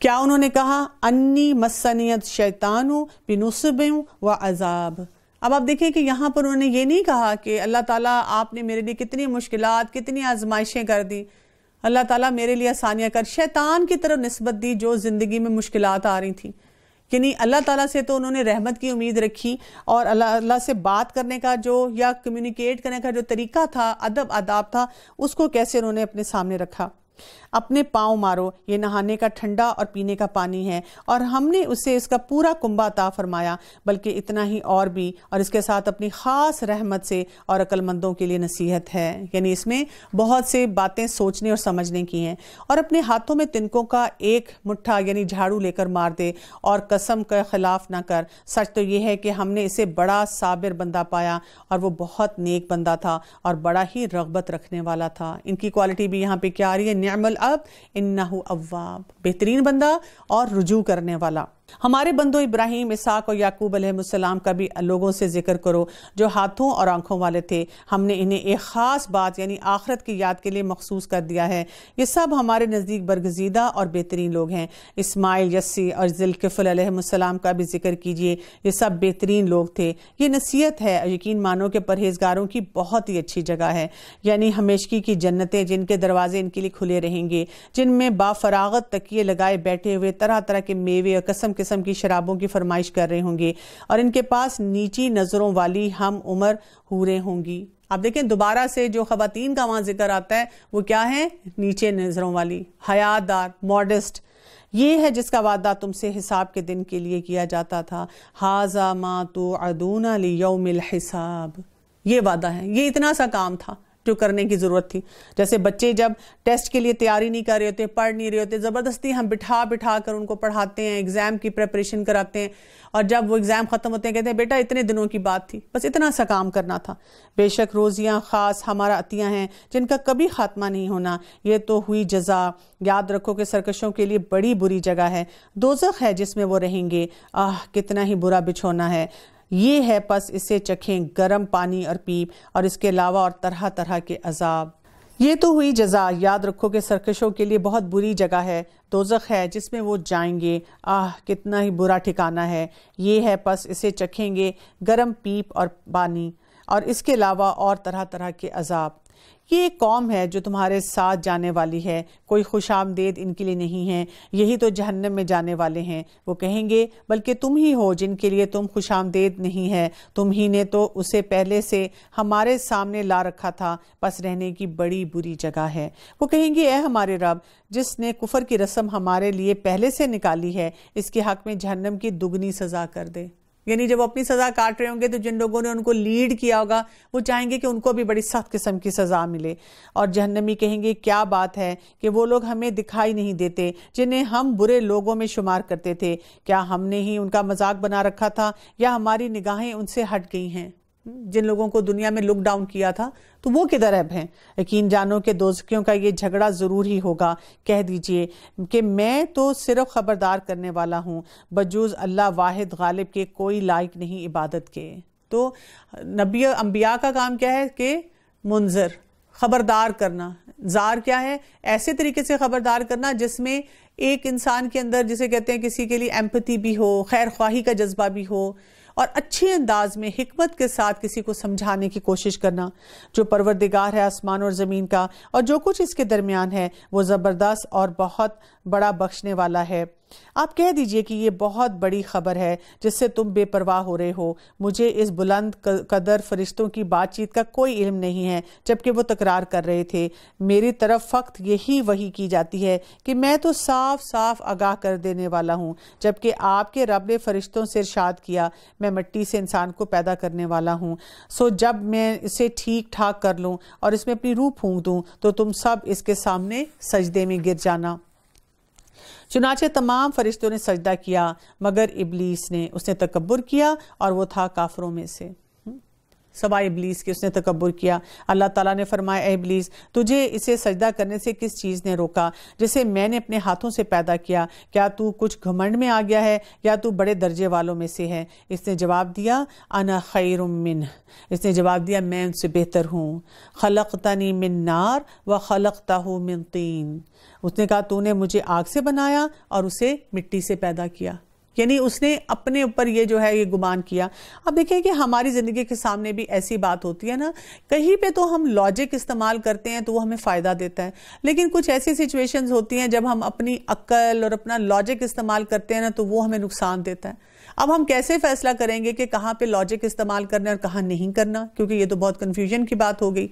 क्या उन्होंने कहा? अन्नी मसनियत शैतान बिनुसब व अजाब। अब आप देखिए कि यहाँ पर उन्होंने ये नहीं कहा कि अल्लाह ताला आपने मेरे लिए कितनी मुश्किलात, कितनी आजमाइशें कर दी। अल्लाह ताला मेरे लिए आसानियाँ कर, शैतान की तरफ़ नस्बत दी जो ज़िंदगी में मुश्किलात आ रही थी। नहीं अल्लाह ताला से तो उन्होंने रहमत की उम्मीद रखी और अल्लाह अल्लाह से बात करने का जो, या कम्युनिकेट करने का जो तरीका था, अदब अदाब था, उसको कैसे उन्होंने अपने सामने रखा? अपने पाँव मारो, ये नहाने का ठंडा और पीने का पानी है। और हमने उसे इसका पूरा कुंबा ता फरमाया, बल्कि इतना ही और भी, और इसके साथ अपनी ख़ास रहमत से और अक्लमंदों के लिए नसीहत है। यानी इसमें बहुत से बातें सोचने और समझने की हैं। और अपने हाथों में तिनकों का एक मुट्ठा, यानी झाड़ू लेकर मार दे, और कसम के ख़िलाफ़ ना कर। सच तो ये है कि हमने इसे बड़ा साबिर बंदा पाया, और वो बहुत नेक बंदा था, और बड़ा ही रगबत रखने वाला था। इनकी क्वालिटी भी यहाँ पे क्या आ रही है? न्यामल अब इन्ना अव्वाब बेहतरीन बंदा और रुजू करने वाला। हमारे बंदो इब्राहिम इसाक और याकूब अलैहिस्सलाम का भी लोगों से ज़िक्र करो, जो हाथों और आँखों वाले थे। हमने इन्हें एक ख़ास बात, यानी आखरत की याद के लिए मखसूस कर दिया है। ये सब हमारे नज़दीक बरगजीदा और बेहतरीन लोग हैं। इस्माइल, यस्सी और ज़िलकफ़लम का भी ज़िक्र कीजिए। ये सब बेहतरीन लोग थे। ये नसीहत है यकीन मानो के परहेजगारों की बहुत ही अच्छी जगह है। यानी हमेशगी की जन्नतें, जिनके दरवाजे इनके लिए खुले रहेंगे, जिनमें बाफरागत तकिए लगाए बैठे हुए तरह तरह के मेवे और कसम किस्म की शराबों की फरमाइश कर रहे होंगे और इनके पास नीची नज़रों वाली हम उम्र हूरें होंगी। आप देखें, दोबारा से जो खातन का वहाँ ज़िक्र आता है, वो क्या है? नीचे नज़रों वाली हयादार मॉडस्ट। ये है जिसका वादा तुमसे हिसाब के दिन के लिए किया जाता था। हाजा मा तो अदूना यौमिल हिसाब। ये वादा है, ये इतना सा काम था। जो करने की ज़रूरत थी। जैसे बच्चे जब टेस्ट के लिए तैयारी नहीं कर रहे होते, पढ़ नहीं रहे होते, ज़बरदस्ती हम बिठा बिठा कर उनको पढ़ाते हैं एग्ज़ाम की प्रिपरेशन कराते हैं और जब वो एग्ज़ाम ख़त्म होते हैं कहते हैं, बेटा, इतने दिनों की बात थी, बस इतना सा काम करना था। बेशक रोज़ियाँ ख़ास हमारा अतियाँ हैं, जिनका कभी ख़ात्मा नहीं होना। ये तो हुई जजा। याद रखो कि सरकशों के लिए बड़ी बुरी जगह है। दोजख है जिसमें वो रहेंगे। आह, कितना ही बुरा बिछोना है। ये है पस इसे चखें गर्म पानी और पीप और इसके अलावा और तरह तरह के अजाब। ये तो हुई जजा। याद रखो कि सरकशों के लिए बहुत बुरी जगह है, दोजख है, जिसमें वो जाएँगे। आह, कितना ही बुरा ठिकाना है। ये है पस इसे चखेंगे गर्म पीप और पानी और इसके अलावा और तरह तरह के अजाब। ये एक कौम है जो तुम्हारे साथ जाने वाली है। कोई खुश आमदेद इनके लिए नहीं है। यही तो जहन्नम में जाने वाले हैं। वो कहेंगे, बल्कि तुम ही हो जिनके लिए तुम खुश आमदेद नहीं है। तुम ही ने तो उसे पहले से हमारे सामने ला रखा था। बस रहने की बड़ी बुरी जगह है। वो कहेंगे ए हमारे रब, जिसने कुफर की रस्म हमारे लिए पहले से निकाली है, इसके हक में जहन्नम की दुगनी सज़ा कर दे। यानी जब अपनी सज़ा काट रहे होंगे तो जिन लोगों ने उनको लीड किया होगा, वो चाहेंगे कि उनको भी बड़ी सख्त किस्म की सज़ा मिले। और जहन्नमी कहेंगे, क्या बात है कि वो लोग हमें दिखाई नहीं देते, जिन्हें हम बुरे लोगों में शुमार करते थे। क्या हमने ही उनका मज़ाक बना रखा था? या हमारी निगाहें उनसे हट गई हैं? जिन लोगों को दुनिया में लुकडाउन किया था तो वो किधर अब हैं? यकीन जानो के दोस्तों का ये झगड़ा ज़रूर ही होगा। कह दीजिए कि मैं तो सिर्फ़ ख़बरदार करने वाला हूँ, बजूज़ अल्लाह वाहिद गालिब के कोई लायक नहीं इबादत के। तो नबी अम्बिया का काम क्या है कि मुंजर, ख़बरदार करना। जार क्या है? ऐसे तरीके से ख़बरदार करना जिसमें एक इंसान के अंदर, जिसे कहते हैं किसी के लिए एम्पति भी हो, खैर ख्वाही का जज्बा भी हो और अच्छे अंदाज में हमत के साथ किसी को समझाने की कोशिश करना। जो परवरदिगार है आसमान और ज़मीन का, और जो कुछ इसके दरमियान है, वो ज़बरदस्त और बहुत बड़ा बख्शने वाला है। आप कह दीजिए कि ये बहुत बड़ी खबर है जिससे तुम बेपरवाह हो रहे हो। मुझे इस बुलंद कदर फरिश्तों की बातचीत का कोई इल्म नहीं है, जबकि वो तकरार कर रहे थे। मेरी तरफ़ फ़क्त यही वही की जाती है कि मैं तो साफ़ साफ़ आगाह कर देने वाला हूँ, जबकि आपके रब ने फरिश्तों से इर्शाद किया। मैं मिट्टी से इंसान को पैदा करने वाला हूँ। सो जब मैं इसे ठीक ठाक कर लूँ और इसमें अपनी रूह फूंक दूँ तो तुम सब इसके सामने सजदे में गिर जाना। चुनाचे तमाम फरिश्तों ने सजदा किया, मगर इबलीस ने उसने तकबर किया और वो था काफरों में से। सवाए इबलीस के, उसने तकबर किया। अल्लाह ताला ने फरमाया इबलीस, तुझे इसे सजदा करने से किस चीज़ ने रोका? जिसे मैंने अपने हाथों से पैदा किया, क्या तू कुछ घमंड में आ गया है? या तू बड़े दर्जे वालों में से है? इसने जवाब दिया, अना खैर मिन। इसने जवाब दिया, मैं उनसे बेहतर हूँ। खलक तनी मिन नार व खलक ताहू मिन तीन। उसने कहा, तूने मुझे आग से बनाया और उसे मिट्टी से पैदा किया। यानी उसने अपने ऊपर ये जो है, ये गुमान किया। अब देखिए कि हमारी ज़िंदगी के सामने भी ऐसी बात होती है ना, कहीं पे तो हम लॉजिक इस्तेमाल करते हैं तो वो हमें फ़ायदा देता है। लेकिन कुछ ऐसी सिचुएशंस होती हैं, जब हम अपनी अक्ल और अपना लॉजिक इस्तेमाल करते हैं ना तो वो हमें नुकसान देता है। अब हम कैसे फैसला करेंगे कि कहाँ पे लॉजिक इस्तेमाल करना है और कहाँ नहीं करना? क्योंकि ये तो बहुत कन्फ्यूज़न की बात हो गई।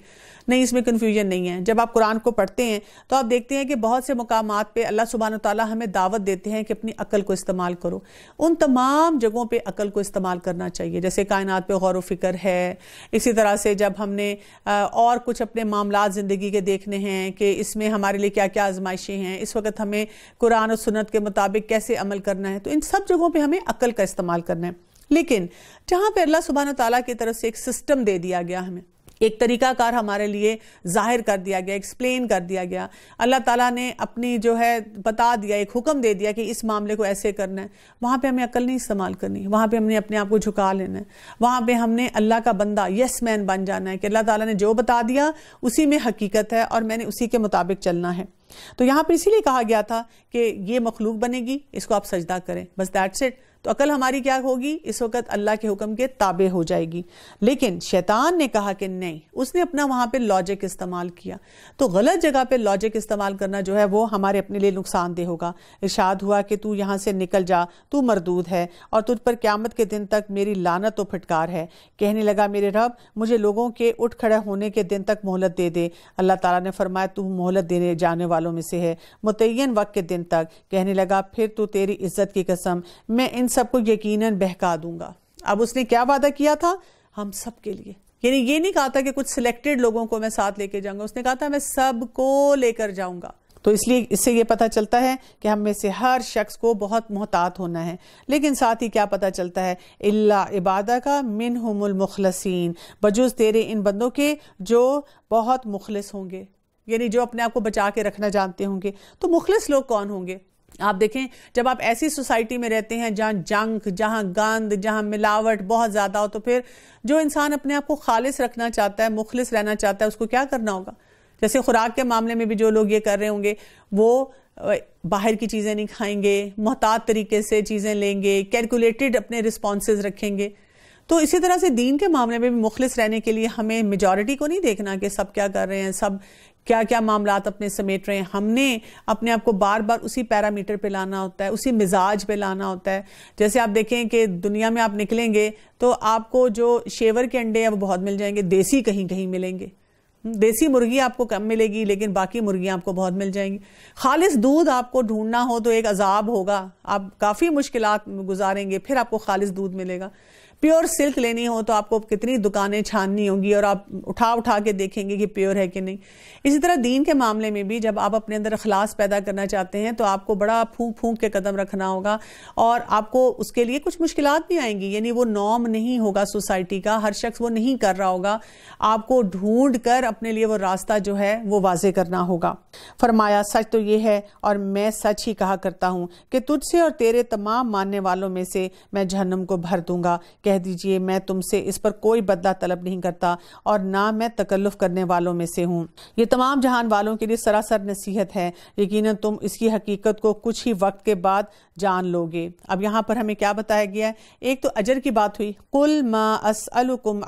नहीं, इसमें कन्फ्यूज़न नहीं है। जब आप कुरान को पढ़ते हैं तो आप देखते हैं कि बहुत से मकाम पे अल्लाह सुबहान तला हमें दावत देते हैं कि अपनी अकल को इस्तेमाल करो। उन तमाम जगहों पर अकल को इस्तेमाल करना चाहिए। जैसे कायनात पर गौर फ़िक्र है। इसी तरह से जब हमने और कुछ अपने मामला ज़िंदगी के देखने हैं कि इसमें हमारे लिए क्या क्या आजमाइशें हैं, इस वक्त हमें कुरान और सुनत के मुताबिक कैसे अमल करना है तो इन सब जगहों पर हमें अकल का इस्तेमाल करना है। लेकिन जहाँ पे अल्लाह सुबहान तला की तरफ़ से एक सिस्टम दे दिया गया हमें, एक तरीकाकार हमारे लिए ज़ाहिर कर दिया गया, एक्सप्लेन कर दिया गया, अल्लाह ताला ने अपनी जो है बता दिया, एक हुक्म दे दिया कि इस मामले को ऐसे करना है। वहाँ पे हमें अकल नहीं इस्तेमाल करनी, वहाँ पे हमने अपने आप को झुका लेना है। वहाँ पे हमने अल्लाह का बंदा यस मैन बन जाना है कि अल्लाह ताला ने जो बता दिया, उसी में हकीकत है और मैंने उसी के मुताबिक चलना है। तो यहाँ पर इसीलिए कहा गया था कि ये मखलूक बनेगी, इसको आप सजदा करें, बस दैट्स इट तो अकल हमारी क्या होगी? इस वक्त अल्लाह के हुक्म के ताबे हो जाएगी। लेकिन शैतान ने कहा कि नहीं, उसने अपना वहाँ पे लॉजिक इस्तेमाल किया। तो गलत जगह पे लॉजिक इस्तेमाल करना जो है, वो हमारे अपने लिए नुकसानदेह होगा। इर्शाद हुआ कि तू यहाँ से निकल जा, तू मरदूद है और तुझ पर क्यामत के दिन तक मेरी लानत तो फटकार है। कहने लगा, मेरे रब, मुझे लोगों के उठ खड़े होने के दिन तक मोहलत दे दे। अल्लाह ताला ने फरमाया, तू मोहलत देने जाने वालों में से है। मुतन वक्त के दिन तक। कहने लगा, फिर तू तेरी इज़्ज़त की कसम, मैं इन सबको यकीनन बहका दूँगा। अब उसने क्या वादा किया था? हम सब के लिए। यानी ये नहीं कहा था कि कुछ सिलेक्टेड लोगों को मैं साथ लेके जाऊँगा। उसने कहा था, मैं सबको लेकर जाऊँगा। तो इसलिए इससे ये पता चलता है कि हम में से हर शख्स को बहुत मोहतात होना है। लेकिन साथ ही क्या पता चलता है? इल्ला इबादा का मिन हमल मुखलसिन। बजुज तेरे इन बंदों के जो बहुत मुखलिस होंगे। यानी जो अपने आप को बचा के रखना जानते होंगे। तो मुखलिस लोग कौन होंगे? आप देखें, जब आप ऐसी सोसाइटी में रहते हैं जहाँ जंक, जहाँ गंद, जहाँ मिलावट बहुत ज़्यादा हो तो फिर जो इंसान अपने आप को खालिस रखना चाहता है, मुखलिस रहना चाहता है, उसको क्या करना होगा? जैसे खुराक के मामले में भी जो लोग ये कर रहे होंगे, वो बाहर की चीज़ें नहीं खाएँगे, मोहतात तरीके से चीज़ें लेंगे कैलकुलेटेड अपने रिस्पॉन्स रखेंगे। तो इसी तरह से दीन के मामले में भी मुखलिस रहने के लिए हमें मेजॉरिटी को नहीं देखना कि सब क्या कर रहे हैं, सब क्या क्या मामला अपने समेट रहे हैं। हमने अपने आप को बार बार उसी पैरामीटर पे लाना होता है, उसी मिजाज पे लाना होता है। जैसे आप देखें कि दुनिया में आप निकलेंगे तो आपको जो शेवर के अंडे हैं वो बहुत मिल जाएँगे, देसी कहीं कहीं मिलेंगे देसी मुर्गी आपको कम मिलेगी, लेकिन बाकी मुर्गियाँ आपको बहुत मिल जाएँगी। खालिश दूध आपको ढूंढना हो तो एक अजाब होगा। आप काफ़ी मुश्किल गुजारेंगे, फिर आपको खालिश दूध मिलेगा। प्योर सिल्क लेनी हो तो आपको कितनी दुकानें छाननी होंगी और आप उठा उठा के देखेंगे कि प्योर है कि नहीं। इसी तरह दीन के मामले में भी जब आप अपने अंदर अखलास पैदा करना चाहते हैं तो आपको बड़ा फूंक फूंक के कदम रखना होगा और आपको उसके लिए कुछ मुश्किल भी आएँगी, यानी वो नॉम नहीं होगा सोसाइटी का, हर शख्स वो नहीं कर रहा होगा। आपको ढूंढ कर अपने लिए वो रास्ता जो है वो वाजे करना होगा। फरमाया, सच तो ये है और मैं सच ही कहा करता हूँ कि तुझसे और तेरे तमाम मानने वालों में से मैं जहन्नम को भर दूँगा। कह दीजिए, मैं तुमसे इस पर कोई बदला तलब नहीं करता और ना मैं तकल्लुफ करने वालों में से हूँ। ये तमाम जहान वालों के लिए सरासर नसीहत है। यकीन तुम इसकी हकीकत को कुछ ही वक्त के बाद जान लोगे। अब यहाँ पर हमें क्या बताया गया है? एक तो अजर की बात हुई। कुल मा असलकुम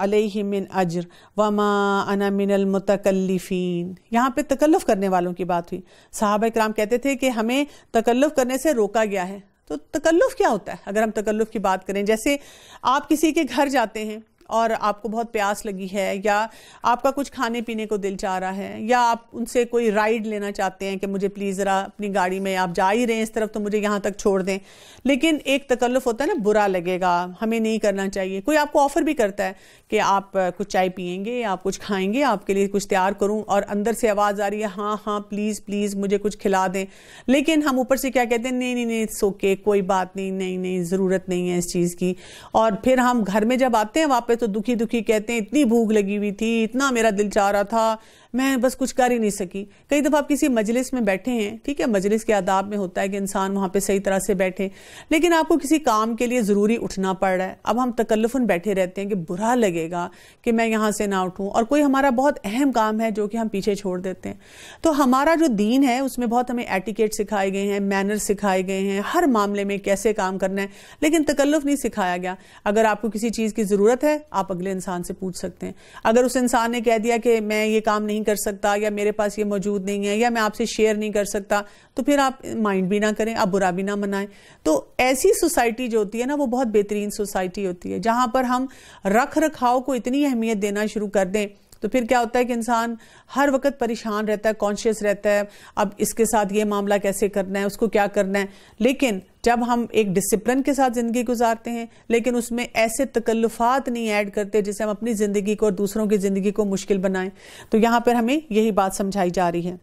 मिन अजर व मा अना मिनल मुतकल्लिफीन। यहाँ पे तकल्लुफ करने वालों की बात हुई। साहब कराम कहते थे कि हमें तकल्लुफ करने से रोका गया है। तो तकल्लुफ़ क्या होता है? अगर हम तकल्लुफ़ की बात करें, जैसे आप किसी के घर जाते हैं और आपको बहुत प्यास लगी है, या आपका कुछ खाने पीने को दिल चाह रहा है, या आप उनसे कोई राइड लेना चाहते हैं कि मुझे प्लीज़ ज़रा अपनी गाड़ी में आप जा ही रहे हैं, इस तरफ़ तो मुझे यहाँ तक छोड़ दें। लेकिन एक तकल्लुफ़ होता है ना, बुरा लगेगा, हमें नहीं करना चाहिए। कोई आपको ऑफ़र भी करता है कि आप कुछ चाय पियेंगे, आप कुछ खाएँगे, आपके लिए कुछ तैयार करूँ, और अंदर से आवाज़ आ रही है हाँ हाँ प्लीज़ प्लीज़ मुझे कुछ खिला दें। लेकिन हम ऊपर से क्या कहते हैं, नहीं नहीं नहीं सोके कोई बात नहीं नहीं नहीं, ज़रूरत नहीं है इस चीज़ की। और फिर हम घर में जब आते हैं, वापस तो दुखी दुखी कहते हैं, इतनी भूख लगी हुई थी, इतना मेरा दिल चाह रहा था मैं बस कुछ कर ही नहीं सकी। कई दफ़ा आप किसी मजलिस में बैठे हैं, ठीक है? मजलिस के आदाब में होता है कि इंसान वहाँ पे सही तरह से बैठे। लेकिन आपको किसी काम के लिए ज़रूरी उठना पड़ रहा है। अब हम तकल्लफन बैठे रहते हैं कि बुरा लगेगा कि मैं यहाँ से ना उठूँ। और कोई हमारा बहुत अहम काम है जो कि हम पीछे छोड़ देते हैं। तो हमारा जो दीन है, उसमें बहुत हमें एटिकेट सिखाए गए हैं, मैनर सिखाए गए हैं, हर मामले में कैसे काम करना है। लेकिन तकल्लुफ नहीं सिखाया गया। अगर आपको किसी चीज़ की ज़रूरत है, आप अगले इंसान से पूछ सकते हैं। अगर उस इंसान ने कह दिया कि मैं ये काम नहीं कर सकता, या मेरे पास ये मौजूद नहीं है, या मैं आपसे शेयर नहीं कर सकता तो फिर आप माइंड भी ना करें, आप बुरा भी ना मनाएँ। तो ऐसी सोसाइटी जो होती है ना, वो बहुत बेहतरीन सोसाइटी होती है, जहाँ पर हम रख रखाव को इतनी अहमियत देना शुरू कर दें तो फिर क्या होता है कि इंसान हर वक्त परेशान रहता है कॉन्शियस रहता है, अब इसके साथ ये मामला कैसे करना है, उसको क्या करना है। लेकिन जब हम एक डिसिप्लिन के साथ ज़िंदगी गुजारते हैं, लेकिन उसमें ऐसे तकल्लुफात नहीं ऐड करते जिससे हम अपनी ज़िंदगी को और दूसरों की ज़िंदगी को मुश्किल बनाएँ तो यहाँ पर हमें यही बात समझाई जा रही है।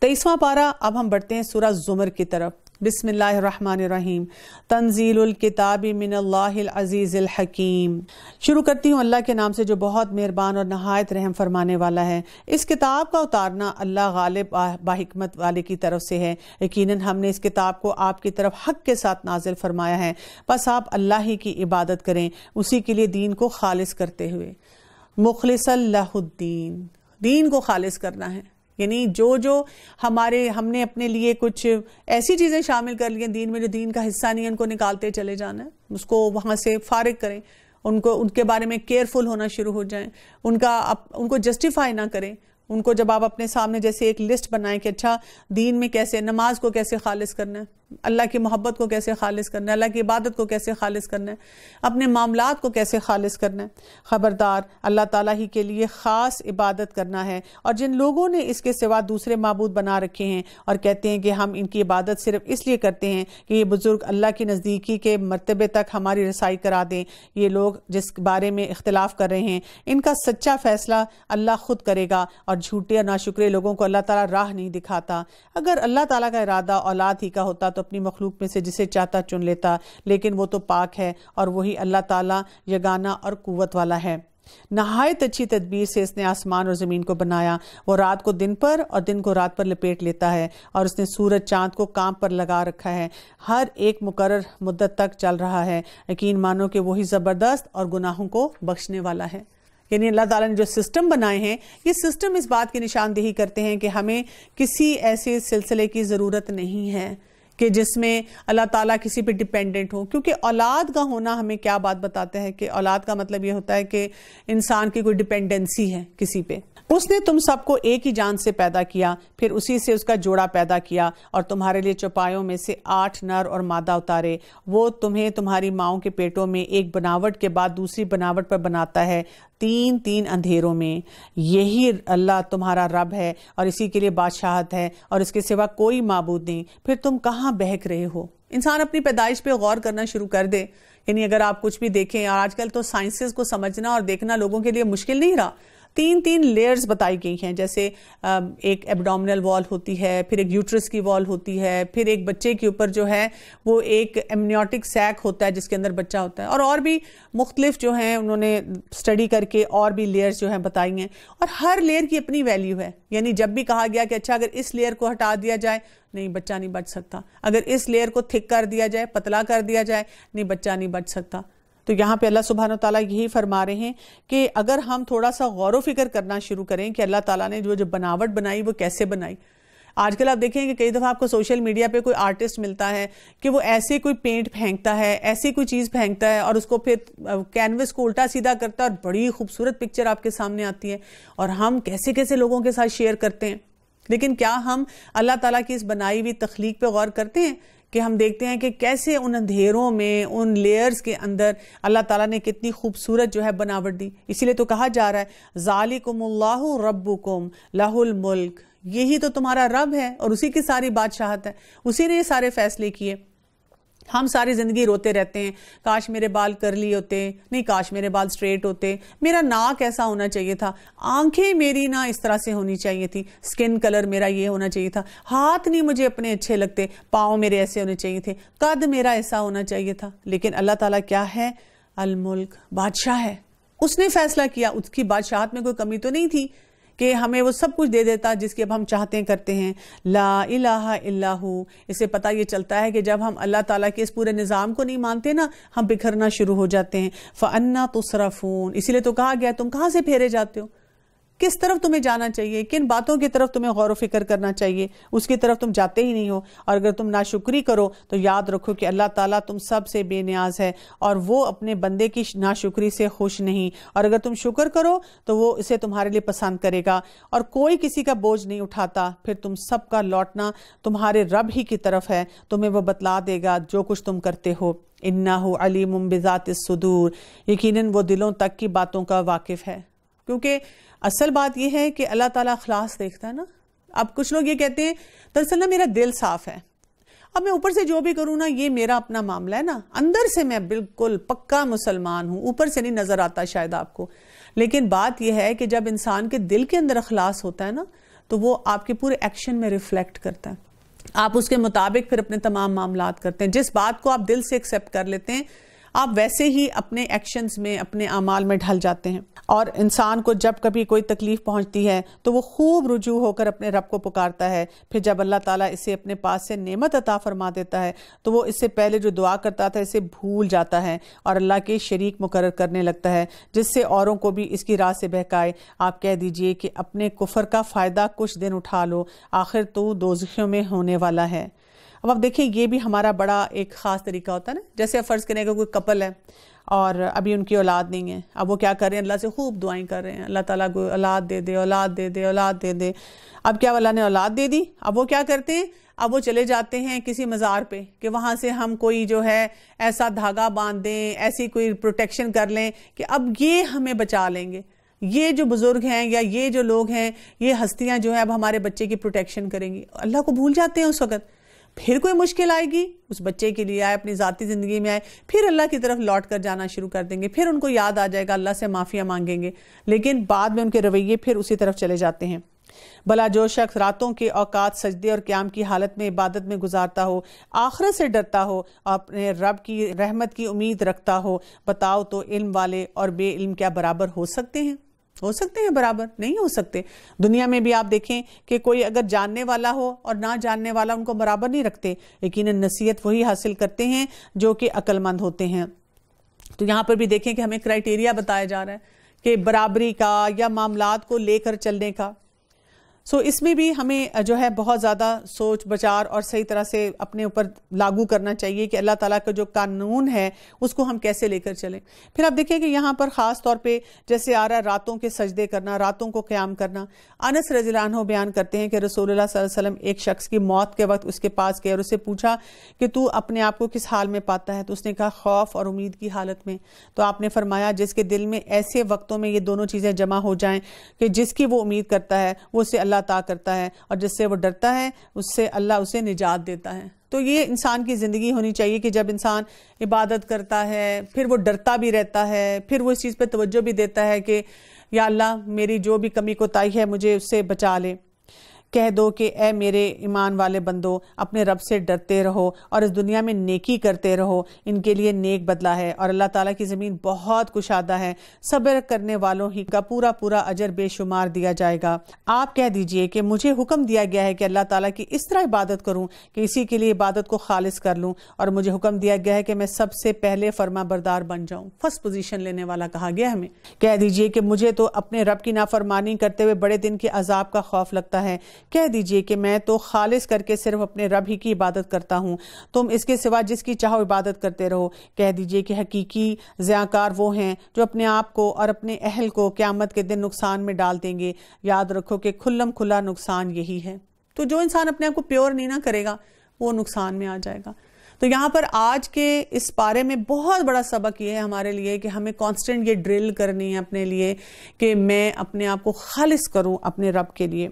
तेईसवां पारा, अब हम बढ़ते हैं सूरह जुमर की तरफ़। बिस्मिल्लाहिर्रहमानिर्रहीम। तंजील किताब मिनल्लाज़ीज़ हकीम। शुरू करती हूँ अल्लाह के नाम से, जो बहुत मेहरबान और नहायत रहम फरमाने वाला है। इस किताब का उतारना अल्लाह गालिब बाहिकमत वाले की तरफ़ से है। यकीनन हमने इस किताब को आपकी तरफ़ हक के साथ नाजिल फरमाया है। बस आप अल्लाह ही की इबादत करें, उसी के लिए दीन को खालिस करते हुए। मुखलिसल्लाहुद्दीन दीन को खालिस करना है। यानी जो जो हमारे हमने अपने लिए कुछ ऐसी चीज़ें शामिल कर ली दीन में जो दीन का हिस्सा नहीं है उनको निकालते चले जाना है। उसको वहाँ से फारिग करें उनको उनके बारे में केयरफुल होना शुरू हो जाए उनका अप, उनको जस्टिफाई ना करें उनको जब आप अपने सामने जैसे एक लिस्ट बनाएँ कि अच्छा दीन में कैसे नमाज़ को कैसे खालिज करना है अल्लाह की मोहब्बत को कैसे खालिज करना है, अल्लाह की इबादत को कैसे खालिज करना है, अपने मामला को कैसे खालिज करना है। ख़बरदार, अल्लाह ताला ही के लिए ख़ास इबादत करना है और जिन लोगों ने इसके सिवा दूसरे मबूद बना रखे हैं और कहते हैं कि हम इनकी इबादत सिर्फ़ इसलिए करते हैं कि ये बुज़ुर्ग अल्लाह की नज़दीकी के मरतबे तक हमारी रसाई करा दें। ये लोग जिस बारे में इख्तलाफ कर रहे हैं, इनका सच्चा फ़ैसला अल्लाह खुद करेगा और झूठे और नाशुक्रे लोगों को अल्लाह ताला राह नहीं दिखाता। अगर अल्लाह ताला का इरादा औलाद ही का होता तो अपनी मखलूक में से जिसे चाहता चुन लेता, लेकिन वो तो पाक है और वही अल्लाह ताला यगाना और कुवत वाला है। नहायत अच्छी तदबीर से इसने आसमान और ज़मीन को बनाया। वो रात को दिन पर और दिन को रात पर लपेट लेता है और उसने सूरज चाँद को काम पर लगा रखा है। हर एक मुकर मुद्दत तक चल रहा है। यकीन मानो कि वही ज़बरदस्त और गुनाहों को बख्शने वाला है। यानी अल्लाह ताला ने जो सिस्टम बनाए हैं, ये सिस्टम इस बात की निशानदेही करते हैं कि हमें किसी ऐसे सिलसिले की ज़रूरत नहीं है। कि जिसमें अल्लाह ताला किसी पे डिपेंडेंट हो। क्योंकि औलाद का होना हमें क्या बात बताते हैं कि औलाद का मतलब ये होता है कि इंसान की कोई डिपेंडेंसी है किसी पे। उसने तुम सबको एक ही जान से पैदा किया, फिर उसी से उसका जोड़ा पैदा किया और तुम्हारे लिए चौपायों में से आठ नर और मादा उतारे। वो तुम्हें तुम्हारी माओ के पेटों में एक बनावट के बाद दूसरी बनावट पर बनाता है तीन तीन अंधेरों में। यही अल्लाह तुम्हारा रब है और इसी के लिए बादशाहत है और इसके सिवा कोई मबूद नहीं। फिर तुम कहाँ बहक रहे हो? इंसान अपनी पैदाइश पे गौर करना शुरू कर दे। यानी अगर आप कुछ भी देखें, आजकल तो साइंसेस को समझना और देखना लोगों के लिए मुश्किल नहीं रहा। तीन तीन लेयर्स बताई गई हैं, जैसे एक एबडोमिनल वॉल होती है, फिर एक यूट्रस की वॉल होती है, फिर एक बच्चे के ऊपर जो है, वो एक एमनियोटिक सैक होता है जिसके अंदर बच्चा होता है। और और भी मुख्तलिफ़ जो हैं, उन्होंने स्टडी करके और भी लेयर्स जो हैं बताई हैं। और हर लेयर की अपनी वैल्यू है। यानी जब भी कहा गया कि अच्छा अगर इस लेयर को हटा दिया जाए, नहीं, बच्चा नहीं बच सकता। अगर इस लेयर को थिक कर दिया जाए, पतला कर दिया जाए, नहीं, बच्चा नहीं बच सकता। तो यहाँ पे अल्लाह सुबहान ताला यही फरमा रहे हैं कि अगर हम थोड़ा सा गौर फ़िक्र करना शुरू करें कि अल्लाह ताला ने जो जो बनावट बनाई, वो कैसे बनाई। आजकल आप देखें कि कई दफ़ा आपको सोशल मीडिया पे कोई आर्टिस्ट मिलता है कि वो ऐसे कोई पेंट फेंकता है, ऐसी कोई चीज़ फेंकता है और उसको फिर कैनवस को उल्टा सीधा करता है और बड़ी खूबसूरत पिक्चर आपके सामने आती है और हम कैसे कैसे लोगों के साथ शेयर करते हैं। लेकिन क्या हम अल्लाह ताला की इस बनाई हुई तख्लीक पे गौर करते हैं? कि हम देखते हैं कि कैसे उन अंधेरों में, उन लेयर्स के अंदर अल्लाह ताला ने कितनी खूबसूरत जो है बनावट दी। इसीलिए तो कहा जा रहा है, ज़ालिकुमुल्लाह रब्बुकुम लाहुल मुल्क। यही तो तुम्हारा रब है और उसी की सारी बादशाहत है। उसी ने ये सारे फैसले किए। हम सारी ज़िंदगी रोते रहते हैं, काश मेरे बाल करली होते, नहीं, काश मेरे बाल स्ट्रेट होते। मेरा नाक ऐसा होना चाहिए था, आँखें मेरी ना इस तरह से होनी चाहिए थी स्किन कलर मेरा ये होना चाहिए था, हाथ नहीं मुझे अपने अच्छे लगते, पाँव मेरे ऐसे होने चाहिए थे, कद मेरा ऐसा होना चाहिए था, लेकिन अल्लाह ताला क्या है? अलमुल्क बादशाह है। उसने फैसला किया, उसकी बादशाहत में कोई कमी तो नहीं थी। कि हमें वो सब कुछ दे देता जिसकी अब हम चाहते हैं करते हैं। ला इलाहा इसे पता ये चलता है कि जब हम अल्लाह ताला के इस पूरे निज़ाम को नहीं मानते ना, हम बिखरना शुरू हो जाते हैं। फ़न्ना तुसरफून। इसीलिए तो कहा गया, तुम कहाँ से फेरे जाते हो? किस तरफ़ तुम्हें जाना चाहिए? किन बातों की तरफ़ तुम्हें गौर फ़िक्र करना चाहिए? उसकी तरफ़ तुम जाते ही नहीं हो। और अगर तुम नाशुक्री करो तो याद रखो कि अल्लाह ताला तुम सबसे बेनियाज है और वो अपने बंदे की नाशुक्री से खुश नहीं। और अगर तुम शुक्र करो तो वो इसे तुम्हारे लिए पसंद करेगा। और कोई किसी का बोझ नहीं उठाता, फिर तुम सबका लौटना तुम्हारे रब ही की तरफ़ है। तुम्हें वो बतला देगा जो कुछ तुम करते हो। इन्ना हो अलीम बिजात सुदूर। यकीन वो दिलों तक की बातों का वाकिफ़ है। क्योंकि असल बात यह है कि अल्लाह ताला अखलास देखता है ना। अब कुछ लोग ये कहते हैं, दरअसल ना मेरा दिल साफ़ है। अब मैं ऊपर से जो भी करूँ ना, ये मेरा अपना मामला है ना। अंदर से मैं बिल्कुल पक्का मुसलमान हूँ, ऊपर से नहीं नज़र आता शायद आपको। लेकिन बात यह है कि जब इंसान के दिल के अंदर अखलास होता है ना तो वो आपके पूरे एक्शन में रिफ्लेक्ट करता है। आप उसके मुताबिक फिर अपने तमाम मामला करते हैं। जिस बात को आप दिल से एक्सेप्ट कर लेते हैं आप वैसे ही अपने एक्शंस में, अपने अमाल में ढल जाते हैं। और इंसान को जब कभी कोई तकलीफ़ पहुँचती है तो वो खूब रुजू होकर अपने रब को पुकारता है। फिर जब अल्लाह ताला इसे अपने पास से नेमत अता फरमा देता है तो वो इससे पहले जो दुआ करता था, इसे भूल जाता है और अल्लाह के शरीक मुकर करने लगता है, जिससे औरों को भी इसकी राह से बहकाए। आप कह दीजिए कि अपने कुफर का फ़ायदा कुछ दिन उठा लो, आखिर तो दोजियों में होने वाला है। अब आप देखिए ये भी हमारा बड़ा एक ख़ास तरीका होता है ना। जैसे फ़र्ज़ करें कि कोई कपल है और अभी उनकी औलाद नहीं है, अब वो क्या कर रहे हैं? अल्लाह से खूब दुआएँ कर रहे हैं। अल्लाह ताला को औलाद दे दे, औलाद दे दे, औलाद दे दे। अब क्या अल्लाह ने औलाद दे दी? अब वो क्या करते हैं? अब वो चले जाते हैं किसी मज़ार पे कि वहाँ से हम कोई जो है ऐसा धागा बाँध दें ऐसी कोई प्रोटेक्शन कर लें कि अब ये हमें बचा लेंगे। ये जो बुज़ुर्ग हैं या ये जो लोग हैं, ये हस्तियाँ जो है, अब हमारे बच्चे की प्रोटेक्शन करेंगी। अल्लाह को भूल जाते हैं उस वक़्त। फिर कोई मुश्किल आएगी? उस बच्चे के लिए आए, अपनी ज़ाती ज़िंदगी में आए, फिर अल्लाह की तरफ़ लौट कर जाना शुरू कर देंगे, फिर उनको याद आ जाएगा, अल्लाह से माफ़िया मांगेंगे। लेकिन बाद में उनके रवैये फिर उसी तरफ़ चले जाते हैं। भला जो शख्स रातों के औकात, सजदे और क्याम की हालत में इबादत में गुजारता हो, आखरत से डरता हो, अपने रब की रहमत की उम्मीद रखता हो, बताओ तो इल्म वाले और बे इल्म क्या बराबर हो सकते हैं? हो सकते हैं बराबर, नहीं हो सकते। दुनिया में भी आप देखें कि कोई अगर जानने वाला हो और ना जानने वाला उनको बराबर नहीं रखते, लेकिन नसीहत वही हासिल करते हैं जो कि अक्लमंद होते हैं। तो यहाँ पर भी देखें कि हमें क्राइटेरिया बताया जा रहा है कि बराबरी का या मामला को लेकर चलने का। सो so, इसमें भी हमें जो है बहुत ज़्यादा सोच बचार और सही तरह से अपने ऊपर लागू करना चाहिए कि अल्लाह ताला का जो कानून है उसको हम कैसे लेकर चलें। फिर आप देखिए कि यहाँ पर ख़ास तौर पे जैसे आ रहा है रातों के सजदे करना रातों को क़्याम करना। अनस रजीलान हो बयान करते हैं कि रसूल वसल्लम एक शख्स की मौत के वक्त उसके पास गए और उससे पूछा कि तू अपने आप को किस हाल में पाता है? तो उसने कहा खौफ और उम्मीद की हालत में। तो आपने फरमाया जिसके दिल में ऐसे वक्तों में ये दोनों चीज़ें जमा हो जाएँ कि जिसकी वो उम्मीद करता है वो उससे अल्लाह अल्लाह अता करता है और जिससे वो डरता है, उससे अल्लाह उसे निजात देता है। तो ये इंसान की ज़िंदगी होनी चाहिए कि जब इंसान इबादत करता है, फिर वो डरता भी रहता है, फिर वो इस चीज़ पर तवज्जो भी देता है कि, या अल्लाह, मेरी जो भी कमी कोताही है, मुझे उससे बचा ले। कह दो कि ए मेरे ईमान वाले बंदो, अपने रब से डरते रहो और इस दुनिया में नेकी करते रहो। इनके लिए नेक बदला है और अल्लाह ताला की ज़मीन बहुत कुशादा है। सब्र करने वालों ही का पूरा पूरा अजर बेशुमार दिया जाएगा। आप कह दीजिए कि मुझे हुक्म दिया गया है कि अल्लाह ताला की इस तरह इबादत करूँ कि इसी के लिए इबादत को खालिश कर लूँ और मुझे हुक्म दिया गया है कि मैं सबसे पहले फर्मा बन जाऊँ। फ़र्स्ट पोजीशन लेने वाला कहा गया हमें। कह दीजिए कि मुझे तो अपने रब की नाफरमानी करते हुए बड़े दिन के अजाब का खौफ लगता है। कह दीजिए कि मैं तो खालिश करके सिर्फ़ अपने रब ही की इबादत करता हूँ। तुम इसके सिवा जिसकी चाहो इबादत करते रहो। कह दीजिए कि हकीकी ज़्याकार वो हैं जो अपने आप को और अपने अहल को क़्यामत के दिन नुकसान में डाल देंगे। याद रखो कि खुल्लम खुला नुकसान यही है। तो जो इंसान अपने आप को प्योर नहीं ना करेगा, वो नुकसान में आ जाएगा। तो यहाँ पर आज के इस पारे में बहुत बड़ा सबक ये है हमारे लिए कि हमें कांस्टेंट ये ड्रिल करनी है अपने लिए कि मैं अपने आप को खालिश करूँ अपने रब के लिए।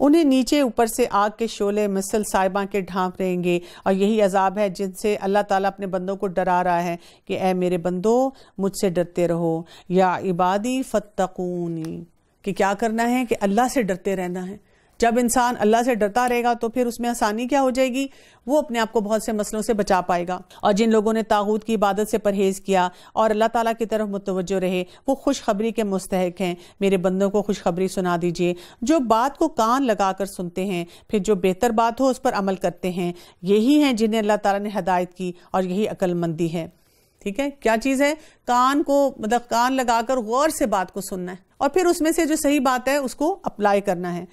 उन्हें नीचे ऊपर से आग के शोले मिसल साहिबा के ढांप रहेंगे और यही अजाब है जिनसे अल्लाह ताला अपने बंदों को डरा रहा है कि ए मेरे बंदो, मुझसे डरते रहो। या इबादी फतकूनी कि क्या करना है कि अल्लाह से डरते रहना है। जब इंसान अल्लाह से डरता रहेगा तो फिर उसमें आसानी क्या हो जाएगी? वो अपने आप को बहुत से मसलों से बचा पाएगा। और जिन लोगों ने ताबूत की इबादत से परहेज किया और अल्लाह ताला की तरफ़ मुतवजो रहे, वो खुशखबरी के मुस्तक हैं। मेरे बंदों को खुशखबरी सुना दीजिए। जो बात को कान लगाकर सुनते हैं, फिर जो बेहतर बात हो उस पर अमल करते हैं। यही हैं जिन्हें अल्लाह ताला ने हदायत की और यही अक्लमंदी है। ठीक है? क्या चीज़ है? कान को मतलब कान लगाकर गौर से बात को सुनना है। और फिर उसमें से जो सही बात है, उसको अप्लाई करना है।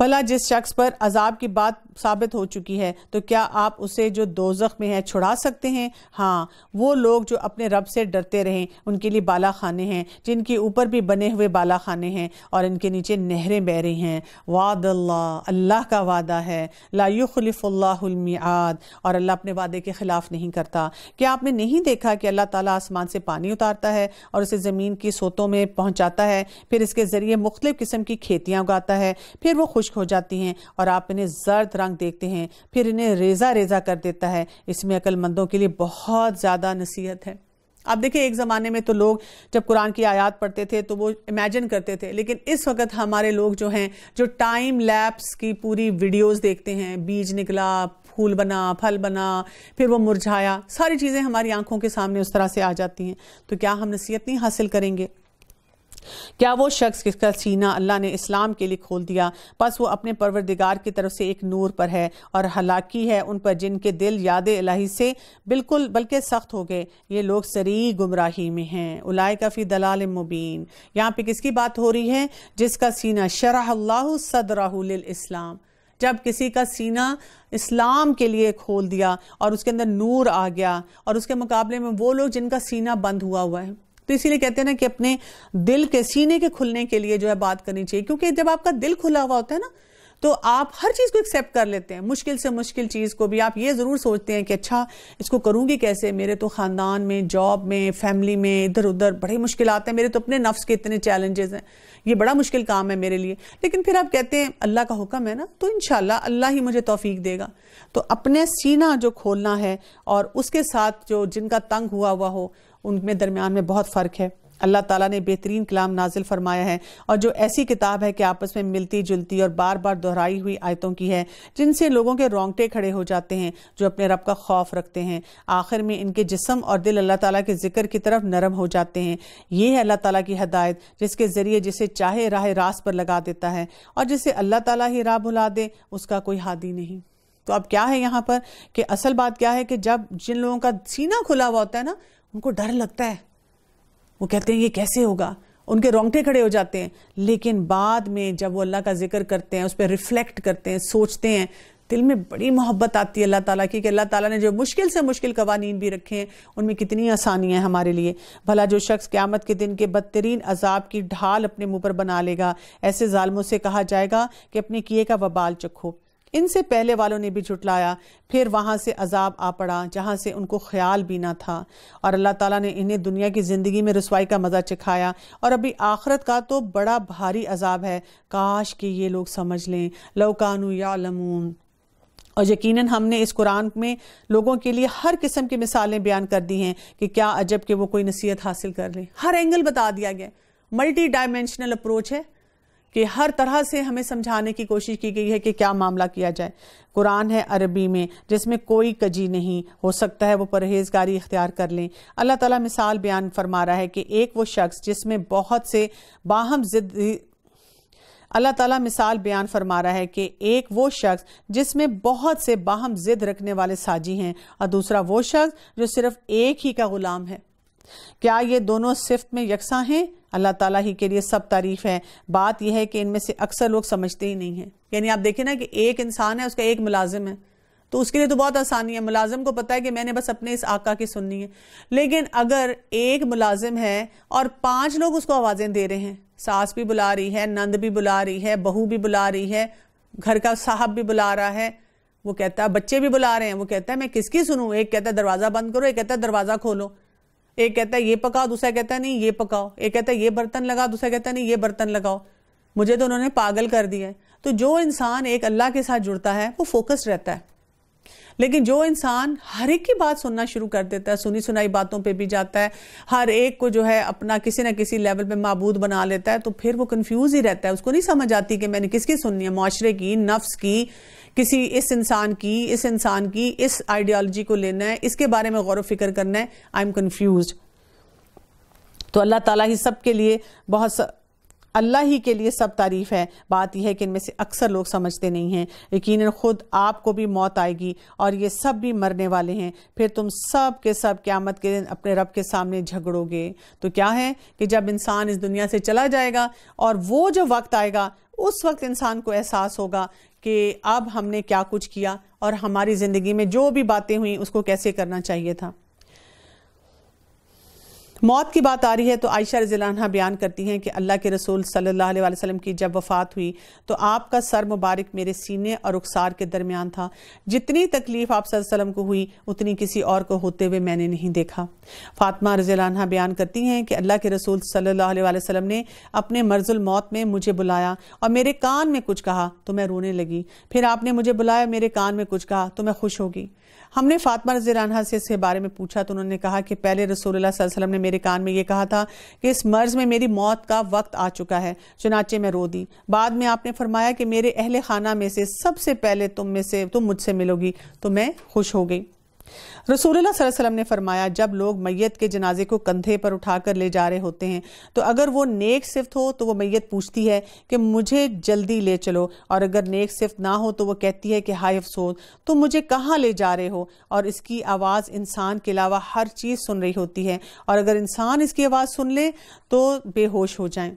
भला जिस शख्स पर अजाब की बात साबित हो चुकी है तो क्या आप उसे जो दोजख में है छुड़ा सकते हैं? हाँ वो लोग जो अपने रब से डरते रहें, उनके लिए बाला खाने हैं, जिनके ऊपर भी बने हुए बाला खाने हैं और इनके नीचे नहरें बह रही हैं। वाद अल्लाह अल्लाह का वादा है। लायुखलफ़ुल्लामियाद और अल्लाह अपने वादे के ख़िलाफ़ नहीं करता। क्या आपने नहीं देखा कि अल्लाह ताला आसमान से पानी उतारता है और उसे ज़मीन की सोतों में पहुँचाता है, फिर इसके ज़रिए मुख्तलिफ़ किस्म की खेतियाँ उगाता है, फिर वो खुश खुश्क हो जाती हैं और आप इन्हें जर्द रंग देखते हैं, फिर इन्हें रेजा रेजा कर देता है। इसमें अक्लमंदों के लिए बहुत ज़्यादा नसीहत है। आप देखिए, एक ज़माने में तो लोग जब कुरान की आयात पढ़ते थे तो वो इमेजिन करते थे, लेकिन इस वक्त हमारे लोग जो हैं, जो टाइम लैप्स की पूरी वीडियोस देखते हैं, बीज निकला, फूल बना, फल बना, फिर वो मुरझाया, सारी चीज़ें हमारी आँखों के सामने उस तरह से आ जाती हैं। तो क्या हम नसीहत नहीं हासिल करेंगे? क्या वो शख्स जिसका सीना अल्लाह ने इस्लाम के लिए खोल दिया? बस वो अपने परवरदिगार की तरफ़ से एक नूर पर है और हलाकी है उन पर जिनके दिल याद इलाही से बिल्कुल बल्कि सख्त हो गए। ये लोग सरी गुमराही में हैं। उलाय काफ़ी दलाल मुबीन। यहाँ पे किसकी बात हो रही है? जिसका सीना शराह सदराहुल इस्लाम। जब किसी का सीना इस्लाम के लिए खोल दिया और उसके अंदर नूर आ गया और उसके मुकाबले में वो लोग जिनका सीना बंद हुआ हुआ है तो इसीलिए कहते हैं ना कि अपने दिल के सीने के खुलने के लिए जो है बात करनी चाहिए, क्योंकि जब आपका दिल खुला हुआ होता है ना तो आप हर चीज़ को एक्सेप्ट कर लेते हैं। मुश्किल से मुश्किल चीज़ को भी आप ये ज़रूर सोचते हैं कि अच्छा इसको करूँगी कैसे? मेरे तो ख़ानदान में जॉब में फैमिली में इधर उधर बड़ी मुश्किल आते हैं। मेरे तो अपने नफ्स के इतने चैलेंजेस हैं। ये बड़ा मुश्किल काम है मेरे लिए। लेकिन फिर आप कहते हैं, अल्लाह का हुक्म है ना तो इन अल्लाह ही मुझे तोफ़ीक देगा। तो अपने सीना जो खोलना है और उसके साथ जो जिनका तंग हुआ हुआ हो उनमें दरमियान में बहुत फ़र्क है। अल्लाह ताला ने बेहतरीन कलाम नाजिल फरमाया है और जो ऐसी किताब है कि आपस में मिलती जुलती और बार बार दोहराई हुई आयतों की है, जिनसे लोगों के रोंगटे खड़े हो जाते हैं, जो अपने रब का खौफ रखते हैं। आखिर में इनके जिसम और दिल अल्लाह ताला के ज़िक्र की तरफ़ नरम हो जाते हैं। ये है अल्लाह ताला की हदायत, जिसके ज़रिए जिसे चाहे राह रास पर लगा देता है और जिसे अल्लाह ताला ही राह भुला दे, उसका कोई हादी नहीं। तो अब क्या है यहाँ पर कि असल बात क्या है कि जब जिन लोगों का सीना खुला हुआ होता है ना उनको डर लगता है। वो कहते हैं, ये कैसे होगा? उनके रोंगटे खड़े हो जाते हैं। लेकिन बाद में जब वो अल्लाह का ज़िक्र करते हैं, उस पर रिफ्लेक्ट करते हैं, सोचते हैं, दिल में बड़ी मोहब्बत आती है अल्लाह ताला की, कि अल्लाह ताला ने जो मुश्किल से मुश्किल कवानीन भी रखे हैं, उनमें कितनी आसानी है हमारे लिए। भला जो शख्स क्यामत के दिन के बदतरीन अजाब की ढाल अपने मुँह पर बना लेगा। ऐसे ालमों से कहा जाएगा कि अपने किए का वबाल चखो। इनसे पहले वालों ने भी झुटलाया। फिर वहाँ से अजाब आ पड़ा, जहाँ से उनको ख्याल भी ना था। और अल्लाह ताला ने इन्हें दुनिया की ज़िंदगी में रसवाई का मज़ा चखाया। और अभी आखरत का तो बड़ा भारी अजाब है। काश कि ये लोग समझ लें। लौकानू या लमून और यकीनन हमने इस कुरान में लोगों के लिए हर किस्म की मिसालें बयान कर दी हैं कि क्या अजब कि वो कोई नसीहत हासिल कर लें। हर एंगल बता दिया गया। मल्टी डायमेंशनल अप्रोच है। कि हर तरह से हमें समझाने की कोशिश की गई है कि क्या मामला किया जाए। कुरान है अरबी में, जिसमें कोई कजी नहीं। हो सकता है वो परहेजगारी इख्तियार कर लें। अल्लाह ताला मिसाल बयान फरमा रहा है कि एक वो शख्स जिसमें बहुत से बाहम जिद अल्लाह ताला मिसाल बयान फरमा रहा है कि एक वो शख्स जिसमें बहुत से बाहम जिद रखने वाले साजी हैं और दूसरा वो शख्स जो सिर्फ़ एक ही का गुलाम है। क्या ये दोनों सिफ्त में यकसा हैं? अल्लाह ताला ही के लिए सब तारीफ़ है। बात यह है कि इनमें से अक्सर लोग समझते ही नहीं हैं। यानी आप देखें ना कि एक इंसान है, उसका एक मुलाजिम है। तो उसके लिए तो बहुत आसानी है। मुलाजिम को पता है कि मैंने बस अपने इस आका की सुननी है। लेकिन अगर एक मुलाजिम है और पाँच लोग उसको आवाज़ें दे रहे हैं, सास भी बुला रही है, नंद भी बुला रही है, बहू भी बुला रही है, घर का साहब भी बुला रहा है, वो कहता है, बच्चे भी बुला रहे हैं। वो कहता है, मैं किसकी सुनूं? एक कहता है, दरवाज़ा बंद करो। एक कहता है, दरवाज़ा खोलो। एक कहता है, ये पकाओ, दूसरा कहता है, नहीं, ये पकाओ। एक कहता है, ये बर्तन लगाओ, दूसरा कहता है, नहीं, ये बर्तन लगाओ। मुझे तो उन्होंने पागल कर दिया है। तो जो इंसान एक अल्लाह के साथ जुड़ता है, वो फोकस्ड रहता है। लेकिन जो इंसान हर एक की बात सुनना शुरू कर देता है, सुनी सुनाई बातों पे भी जाता है, हर एक को जो है अपना किसी ना किसी लेवल पे मबूद बना लेता है तो फिर वो कंफ्यूज ही रहता है। उसको नहीं समझ आती कि मैंने किसकी सुननी है, माशरे की, नफ्स की किसी इस इंसान की, इस इंसान की, इस आइडियोलॉजी को लेना है, इसके बारे में गौर फ़िक्र करना है। आई एम कन्फ्यूज़ तो अल्लाह ताला ही सब के लिए बहुत स... अल्लाह ही के लिए सब तारीफ़ है। बात यह है कि इनमें से अक्सर लोग समझते नहीं हैं। यकीन खुद आपको भी मौत आएगी और ये सब भी मरने वाले हैं। फिर तुम सब के सब क्यामत के दिन अपने रब के सामने झगड़ोगे। तो क्या है कि जब इंसान इस दुनिया से चला जाएगा और वो जो वक्त आएगा, उस वक्त इंसान को एहसास होगा कि अब हमने क्या कुछ किया और हमारी ज़िंदगी में जो भी बातें हुई, उसको कैसे करना चाहिए था। मौत की बात आ रही है तो आयशा रजीलाना बयान करती हैं कि अल्लाह के रसूल सल्लल्लाहु अलैहि वसल्लम की जब वफ़ात हुई तो आपका सर मुबारक मेरे सीने और रुखसार के दरमियान था। जितनी तकलीफ़ आप वसल्लम को हुई, उतनी किसी और को होते हुए मैंने नहीं देखा। फातमा रजीलाना बयान करती हैं कि अल्लाह के रसूल सल्लल्लाहु अलैहि वसल्लम ने अपने मर्जुल मौत में मुझे बुलाया और मेरे कान में कुछ कहा तो मैं रोने लगी। फिर आपने मुझे बुलाया, मेरे कान में कुछ कहा तो मैं खुश होगी। हमने फातमा रजीराना से इसके बारे में पूछा तो उन्होंने कहा कि पहले रसूल वसल्लम ने मेरे कान में ये कहा था कि इस मर्ज में मेरी मौत का वक्त आ चुका है, चुनाचे में रो दी। बाद में आपने फरमाया कि मेरे अहले खाना में से सबसे पहले तुम में से, तुम मुझसे मिलोगी तो मैं खुश हो गई। रसूलुल्लाह वसल्लम ने फरमाया, जब लोग मैयत के जनाजे को कंधे पर उठाकर ले जा रहे होते हैं तो अगर वो नेक सिफ्त हो तो वो मैयत पूछती है कि मुझे जल्दी ले चलो, और अगर नेक सिफ्त ना हो तो वो कहती है कि हाय अफसोस तो मुझे कहाँ ले जा रहे हो? और इसकी आवाज़ इंसान के अलावा हर चीज़ सुन रही होती है, और अगर इंसान इसकी आवाज़ सुन ले तो बेहोश हो जाए।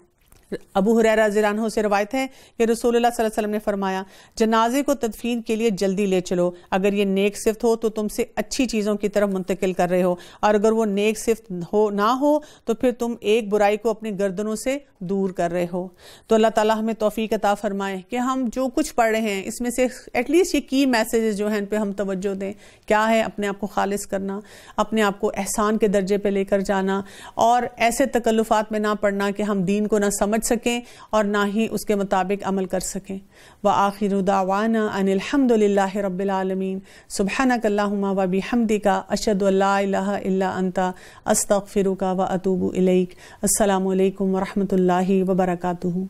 अबू हुरैरा जिरानहो से रवायत है कि अलैहि वसल्लम ने फरमाया, जनाजे को तदफीन के लिए जल्दी ले चलो। अगर ये नेक सिफ्त हो तो तुमसे अच्छी चीज़ों की तरफ़ मुंतकिल कर रहे हो। और अगर वो नेक सिफ्त हो, ना हो तो फिर तुम एक बुराई को अपनी गर्दनों से दूर कर रहे हो। तो अल्लाह ताला हमें तोफ़ी अता फरमाए कि हम जो कुछ पढ़ रहे हैं, इसमें से एटलीस्ट ये की मैसेजेस जो हैं इन पर हम तवज्जो दें। क्या है अपने आप को खालिश करना, अपने आप को एहसान के दर्जे पर लेकर जाना, और ऐसे तकल्लुफ़ात में ना पढ़ना कि हम दीन को ना समझ समझ सकें और ना ही उसके मुताबिक अमल कर सकें। व आखिर दावाना अनिलहमदिल्ला रबालमीन सुबहानकल्लाहुमा व बिहमदी का अशद अंता। अस्तफ़िरुका व अतूबू अलैक् असलकम वरहमल वरहमतुल्लाहि व बरकातुहू